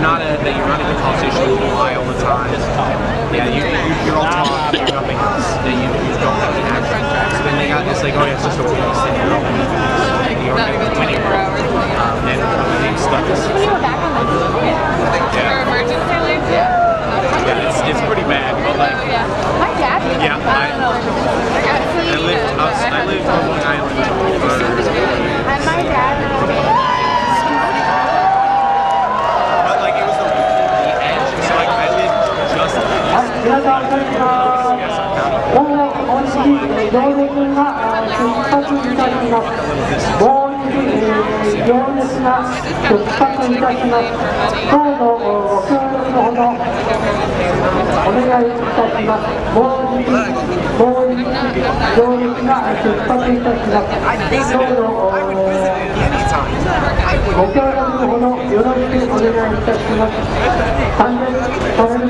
you're not a that you're not a good politician. You lie all the time. Yeah, you, you you're all talk, you're nothing else. That you, you don't have any action. So then they got this like, oh yeah, it's just a weakness thing. You don't need. You don't get to anywhere. Um, and they stuck us. Yeah, emergency leave? yeah, it's it's pretty bad. But like, My dad yeah, I I lived outs- I lived on Long Island 皆さん、こんにちは。今後、本日、上陸が出発いたします。もう一度、えー、行列が出発いたします。どうぞご協力のほど、お願いいたします。もう一度、もう一度、上陸が出発いたします。どうぞ、ご協力のほどよろしくお願いいたします。参列され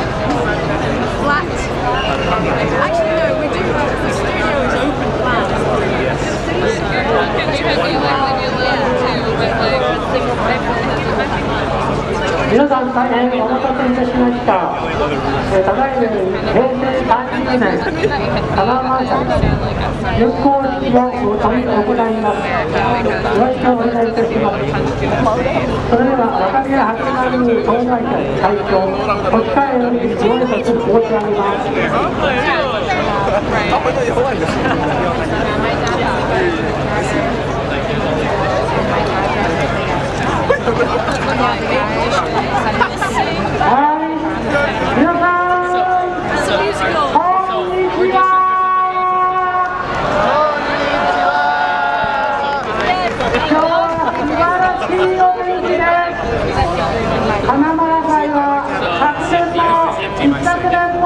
皆さん大変お待たせいたしました。えーただいまより平成30年、香川社入校式を行います。よろしくお願いいたします。それでは若宮八幡宮総会会会長、お控えよりご挨拶申し上げます。はい、皆さん、こんにちは。今日は素晴らしいお天気です。花丸祭は昨年の一昨年も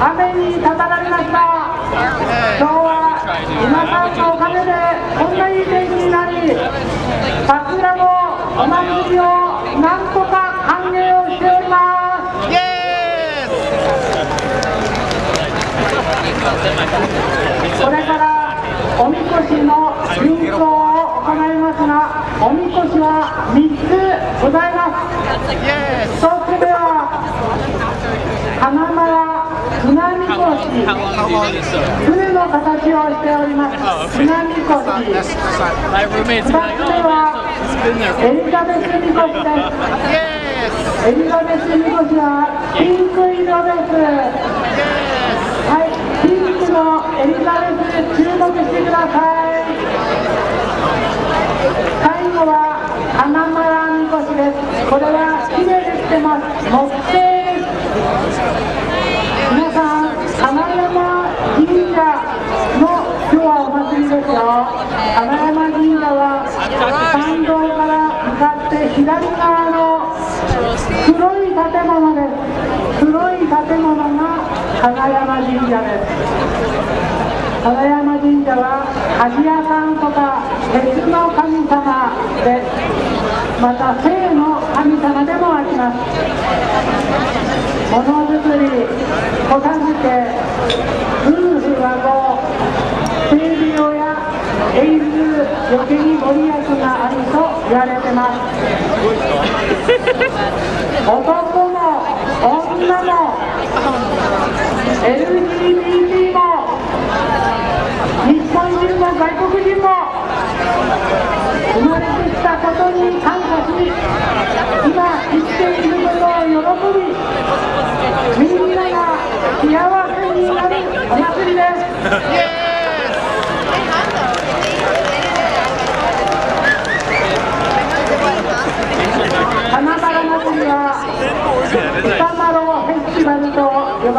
雨にたたられました。今日は皆さんのおかげでこんないい天気になり、桜もお祭りをなんとか歓迎をしております。これからおみこしの運行を行いますが、おみこしは3つございます。1つ目は花丸船みこし、船の形をしております。船みこし。My roommate's 2つ目はエリザベスみこしです。エリザベスみこしはピンク色です。はい、ピンクのエリザベスに注目してください。最後は花丸みこしです。これは木でできてます。木製です。皆さん、花山神社の今日はお祭りですよ。花山神社は参道から向かって左側の黒い建物です。黒い建物が花山神社です。花山神社は鍛冶屋さんとか鉄の神様ですまた性の神様でもありますものづくり子育て夫婦和合性病やエイズ余計にご利益があると言われてます。男も女も LGBT も日本人も外国人も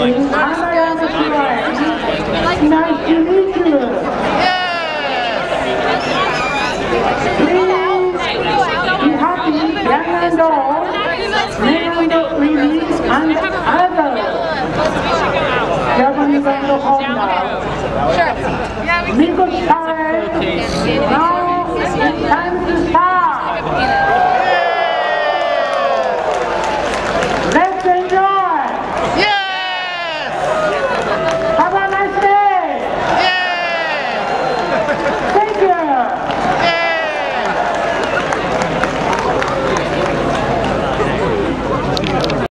like